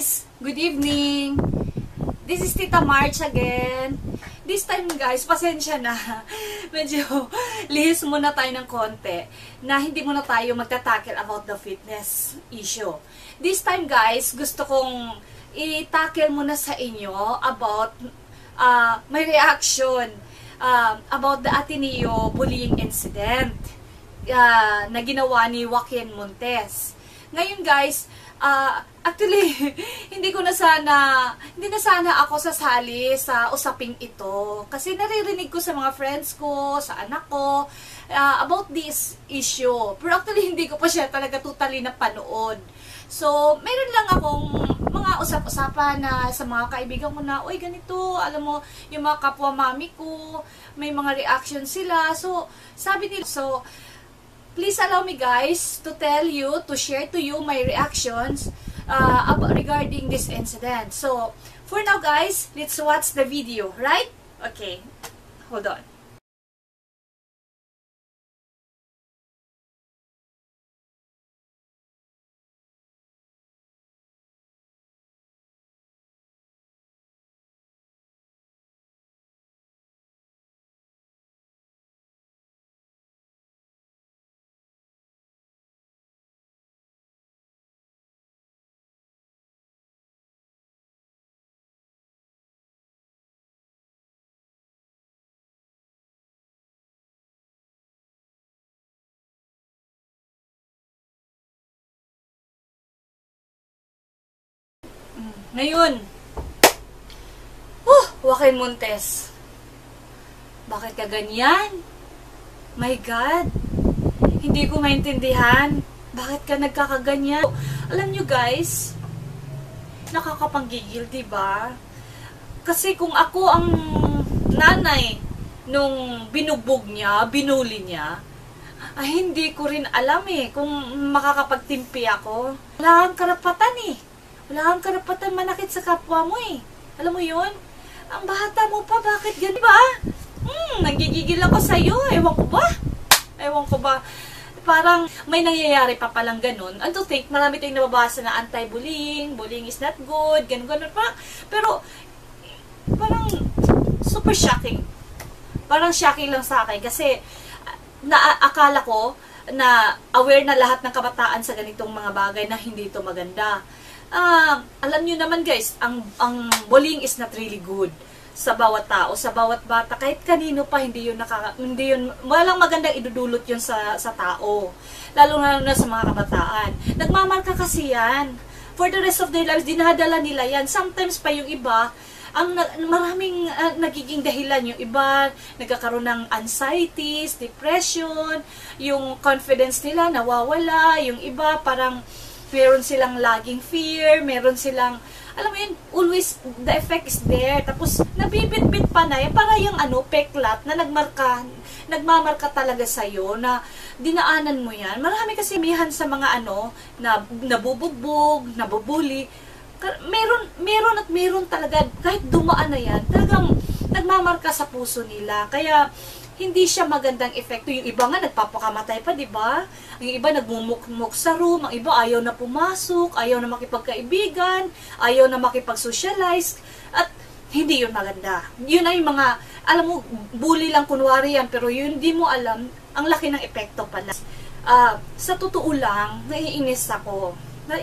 guys! Good evening! This is Tita March again. This time guys, pasensya na. Medyo lihis muna tayo ng konti na hindi muna tayo magtatakil about the fitness issue. This time guys, gusto kong i-tackle muna sa inyo about uh, my reaction uh, about the Ateneo bullying incident uh, na ginawa ni Joaquin Montes. Ngayon guys, uh, actually, hindi ko na sana, hindi na sana ako sasali sa usaping ito. Kasi naririnig ko sa mga friends ko, sa anak ko, uh, about this issue. Pero actually, hindi ko pa siya talaga totally na panood. So, meron lang akong mga usap-usapan na sa mga kaibigan ko na, uy, ganito, alam mo, yung mga kapwa mami ko, may mga reaction sila. So, sabi nila, so, please allow me guys to tell you, to share to you my reactions uh, regarding this incident. So, for now guys, let's watch the video, right? Okay, hold on. Ngayon, oh, Joaquin Montes. Bakit ka ganyan? My God, hindi ko maintindihan. Bakit ka nagkakaganyan? Alam nyo guys, nakakapanggigil, ba? Kasi kung ako ang nanay nung binugbog niya, binuli niya, ay hindi ko rin alam eh kung makakapagtimpi ako. Wala kang karapatan eh wala kang karapatan manakit sa kapwa mo eh. Alam mo yun? Ang bata mo pa, bakit ganun ba? Hmm, nagigigil ako sa'yo. Ewan ko ba? Ewan ko ba? Parang may nangyayari pa palang ganun. And to think, marami tayong nababasa na anti-bullying, bullying is not good, ganun-ganun pa. Pero, parang super shocking. Parang shocking lang sa akin kasi naakala ko na aware na lahat ng kabataan sa ganitong mga bagay na hindi ito maganda uh, alam niyo naman guys, ang, ang bullying is not really good sa bawat tao, sa bawat bata, kahit kanino pa, hindi yun nakaka, hindi yun, walang magandang idudulot yun sa, sa tao. Lalo na, na sa mga kabataan. Nagmamarka kasi yan. For the rest of their lives, dinadala nila yan. Sometimes pa yung iba, ang maraming uh, nagiging dahilan yung iba nagkakaroon ng anxieties, depression, yung confidence nila nawawala, yung iba parang meron silang laging fear, meron silang, alam mo yun, always, the effect is there. Tapos, nabibit-bit pa na yan, para yung ano, peklat na nagmarka, nagmamarka talaga sa'yo, na dinaanan mo yan. Marami kasi mihan sa mga ano, na nabubugbog, nabubuli. Meron, meron at meron talaga, kahit dumaan na yan, talagang nagmamarka sa puso nila. Kaya, hindi siya magandang epekto. Yung iba nga nagpapakamatay pa, di ba? Yung iba nagmumukmuk sa room, ang iba ayaw na pumasok, ayaw na makipagkaibigan, ayaw na makipag-socialize, at hindi yun maganda. Yun ay mga, alam mo, bully lang kunwari yan, pero yun di mo alam, ang laki ng epekto pala. Uh, sa totoo lang, naiinis ako. Na,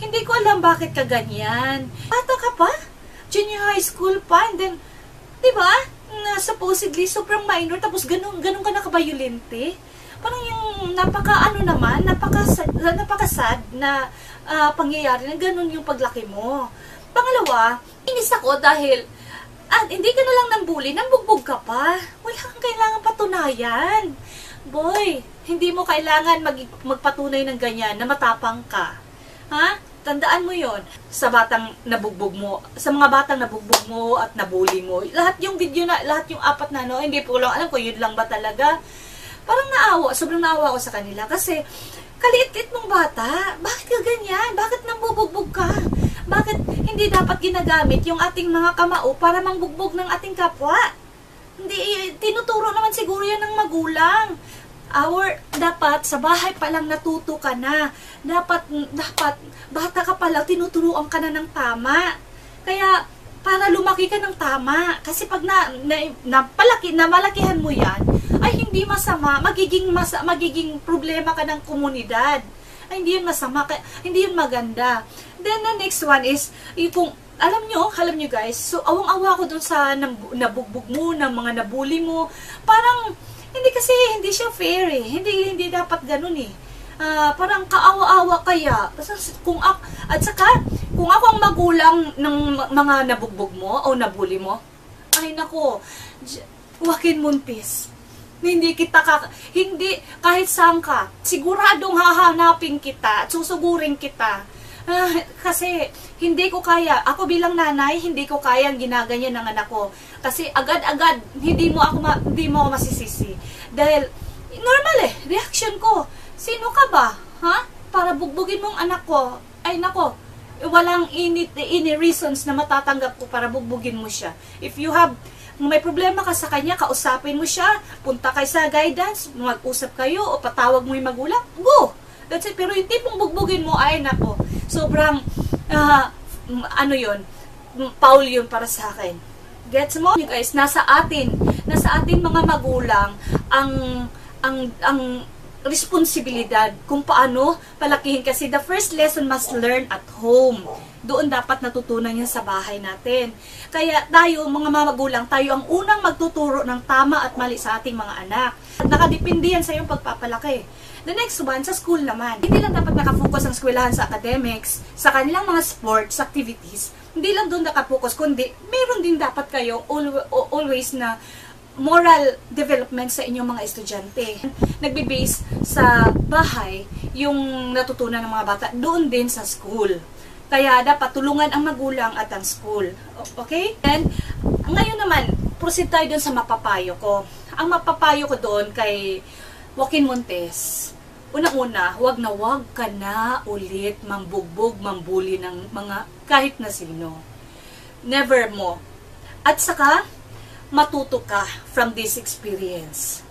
hindi ko alam bakit ka ganyan. Bata ka pa? Junior high school pa, and then, di ba? Na supposedly sobrang minor tapos ganun ganun ka nakabayulente. Parang yung napaka ano naman, napaka napaka sad na uh, pangyayari na ganun yung paglaki mo. Pangalawa, inis ako dahil at hindi ka na lang nang bully, nambugbog ka pa. Wala kang kailangan patunayan. Boy, hindi mo kailangan mag, magpatunay ng ganyan na matapang ka. Ha? Tandaan mo yon sa batang nabugbog mo, sa mga batang nabugbog mo at nabully mo. Lahat yung video na, lahat yung apat na, no, hindi po lang alam ko, yun lang ba talaga. Parang naawa, sobrang naawa ko sa kanila kasi kaliit-lit mong bata, bakit ka ganyan? Bakit nambubugbog ka? Bakit hindi dapat ginagamit yung ating mga kamao para mangbugbog ng ating kapwa? Hindi, tinuturo naman siguro yan ng magulang. Our dapat sa bahay pa lang natuto ka na. Dapat dapat bata ka pa lang tinuturuan ka na ng tama. Kaya para lumaki ka ng tama kasi pag na, na napalaki na malakihan mo 'yan ay hindi masama magiging mas, magiging problema ka ng komunidad ay hindi yun masama kaya, hindi yun maganda then the next one is kung alam nyo, alam nyo guys, so awang-awa ko dun sa nabugbog mo, ng mga nabully mo. Parang, hindi kasi, hindi siya fair eh. Hindi, hindi dapat ganun eh. Uh, parang kaawa-awa kaya. Kung ako, at saka, kung ako ang magulang ng mga nabugbog mo o nabully mo, ay nako, wakin muntis. Hindi kita ka, hindi, kahit saan ka, siguradong hahanapin kita at susugurin kita kasi hindi ko kaya. Ako bilang nanay, hindi ko kaya ang ginaganyan ng anak ko. Kasi agad-agad hindi mo ako ma, hindi mo ako masisisi. Dahil normal eh, reaction ko. Sino ka ba? Ha? Para bugbugin mong anak ko. Ay nako, walang ini, ini reasons na matatanggap ko para bugbugin mo siya. If you have may problema ka sa kanya, kausapin mo siya, punta kay sa guidance, mag-usap kayo, o patawag mo yung magulang, go! That's it. Pero yung tipong bugbugin mo, ay nako, sobrang, uh, ano yun, Paul yun para sa akin. Gets mo? You guys, nasa atin, nasa atin mga magulang, ang, ang, ang responsibilidad kung paano palakihin kasi the first lesson must learn at home. Doon dapat natutunan yan sa bahay natin. Kaya tayo, mga magulang, tayo ang unang magtuturo ng tama at mali sa ating mga anak. Nakadepende yan sa iyong pagpapalaki. The next one, sa school naman. Hindi lang dapat nakafocus ang eskwelahan sa academics, sa kanilang mga sports activities. Hindi lang doon nakafocus, kundi meron din dapat kayo always na moral development sa inyong mga estudyante. Nagbe-base sa bahay yung natutunan ng mga bata, doon din sa school. Kaya dapat tulungan ang magulang at ang school. Okay? And ngayon naman, proceed tayo dun sa mapapayo ko. Ang mapapayo ko doon kay Joaquin Montes, unang-una, wag na wag ka na ulit mambugbog, mambuli ng mga kahit na sino. Never mo. At saka, matuto ka from this experience.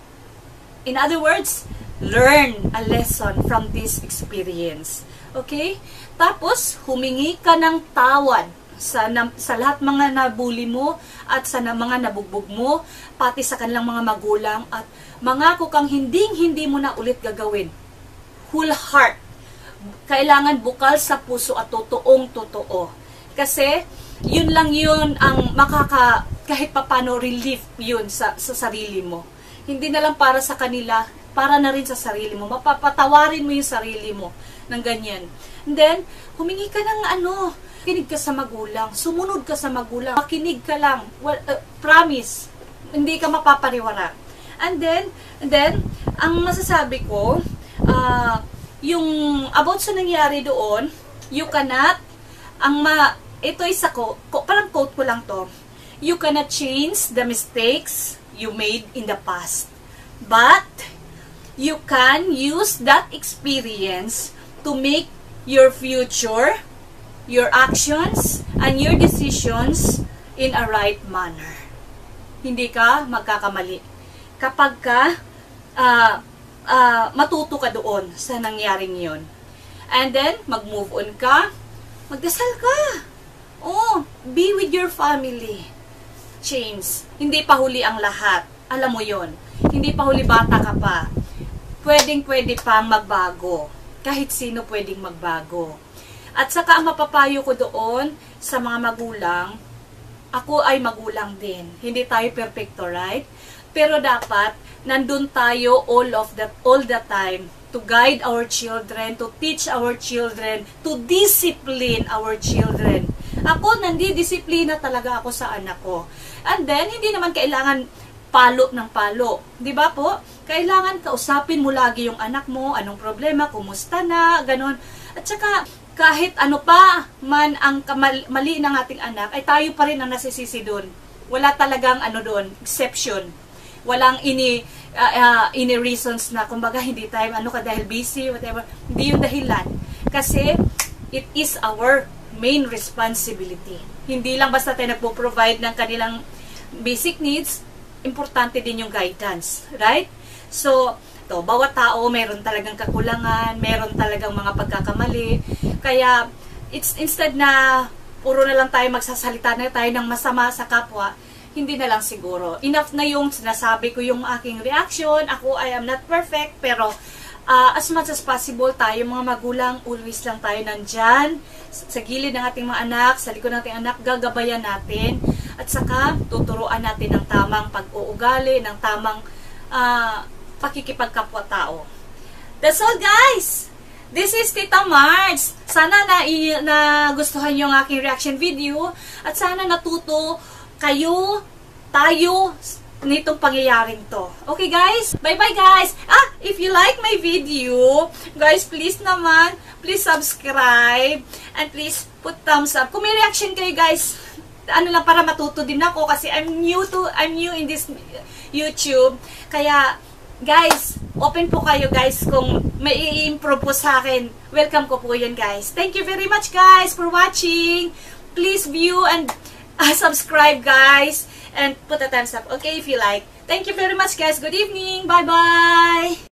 In other words, learn a lesson from this experience. Okay? Tapos, humingi ka ng tawad sa, na, sa lahat mga nabuli mo at sa na, mga nabugbog mo, pati sa kanilang mga magulang at mangako kang hinding-hindi mo na ulit gagawin. Whole heart. Kailangan bukal sa puso at totoong totoo. Kasi, yun lang yun ang makaka, kahit papano relief yun sa, sa sarili mo. Hindi na lang para sa kanila, para na rin sa sarili mo. Mapapatawarin mo yung sarili mo ng ganyan. And then, humingi ka ng ano, kinig ka sa magulang, sumunod ka sa magulang, makinig ka lang, well, uh, promise, hindi ka mapapariwara. And then, and then, ang masasabi ko, uh, yung about sa nangyari doon, you cannot, ang ma, ito isa ko, ko, parang quote ko lang to, you cannot change the mistakes you made in the past. But, you can use that experience to make your future, your actions, and your decisions in a right manner. Hindi ka magkakamali kapag ka uh, uh, matuto ka doon sa nangyaring yon. And then, mag-move on ka, magdasal ka. Oh, be with your family. Change. Hindi pa huli ang lahat. Alam mo yon. Hindi pa huli bata ka pa. Pwedeng pwede pang magbago. Kahit sino pwedeng magbago. At saka ang mapapayo ko doon sa mga magulang, ako ay magulang din. Hindi tayo perfecto, right? Pero dapat, nandun tayo all of the, all the time to guide our children, to teach our children, to discipline our children. Ako, nandi-disiplina talaga ako sa anak ko. And then, hindi naman kailangan palo ng palo. Di ba po? Kailangan kausapin mo lagi yung anak mo, anong problema, kumusta na, ganun. At saka, kahit ano pa man ang mali ng ating anak, ay tayo pa rin ang nasisisi doon. Wala talagang ano doon, exception walang ini uh, uh, ini reasons na kumbaga hindi tayo ano ka dahil busy whatever hindi yung dahilan kasi it is our main responsibility hindi lang basta tayo nagpo-provide ng kanilang basic needs importante din yung guidance right so ganito. Bawat tao meron talagang kakulangan, meron talagang mga pagkakamali. Kaya it's instead na puro na lang tayo magsasalita na tayo ng masama sa kapwa, hindi na lang siguro. Enough na yung sinasabi ko yung aking reaction. Ako, I am not perfect, pero uh, as much as possible, tayo mga magulang, always lang tayo nandyan. Sa gilid ng ating mga anak, sa likod ng ating anak, gagabayan natin. At saka, tuturuan natin ng tamang pag-uugali, ng tamang uh, pakikipagkapwa-tao. That's all, guys! This is Tita Marge. Sana na, na gustuhan yung aking reaction video at sana natuto kayo, tayo nitong pangyayaring to. Okay guys? Bye-bye guys! Ah, if you like my video, guys, please naman, please subscribe and please put thumbs up. Kung may reaction kayo guys, ano lang para matuto din ako kasi I'm new to, I'm new in this YouTube. Kaya, guys, open po kayo guys kung may i-improve po sa akin. Welcome ko po yun guys. Thank you very much guys for watching. Please view and uh, subscribe guys and put a thumbs up okay if you like. Thank you very much guys. Good evening. Bye bye.